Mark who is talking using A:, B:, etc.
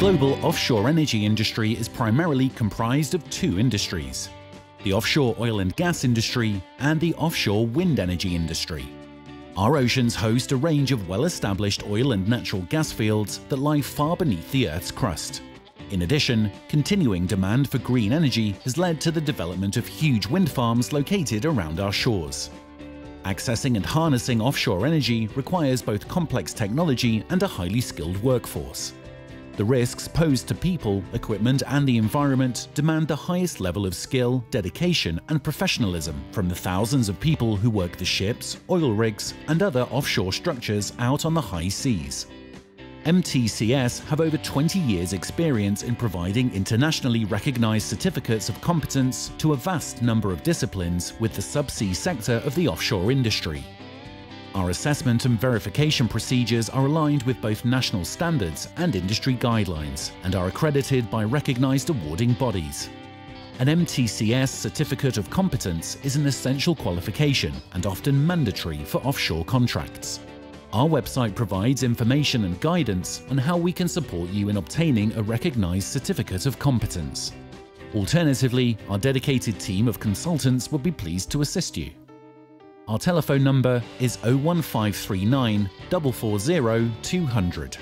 A: global offshore energy industry is primarily comprised of two industries the offshore oil and gas industry and the offshore wind energy industry. Our oceans host a range of well established oil and natural gas fields that lie far beneath the Earth's crust. In addition, continuing demand for green energy has led to the development of huge wind farms located around our shores. Accessing and harnessing offshore energy requires both complex technology and a highly skilled workforce. The risks posed to people, equipment and the environment demand the highest level of skill, dedication and professionalism from the thousands of people who work the ships, oil rigs and other offshore structures out on the high seas. MTCS have over 20 years experience in providing internationally recognized certificates of competence to a vast number of disciplines with the subsea sector of the offshore industry. Our assessment and verification procedures are aligned with both national standards and industry guidelines and are accredited by recognized awarding bodies. An MTCS Certificate of Competence is an essential qualification and often mandatory for offshore contracts. Our website provides information and guidance on how we can support you in obtaining a recognized Certificate of Competence. Alternatively, our dedicated team of consultants would be pleased to assist you. Our telephone number is 01539 440 200.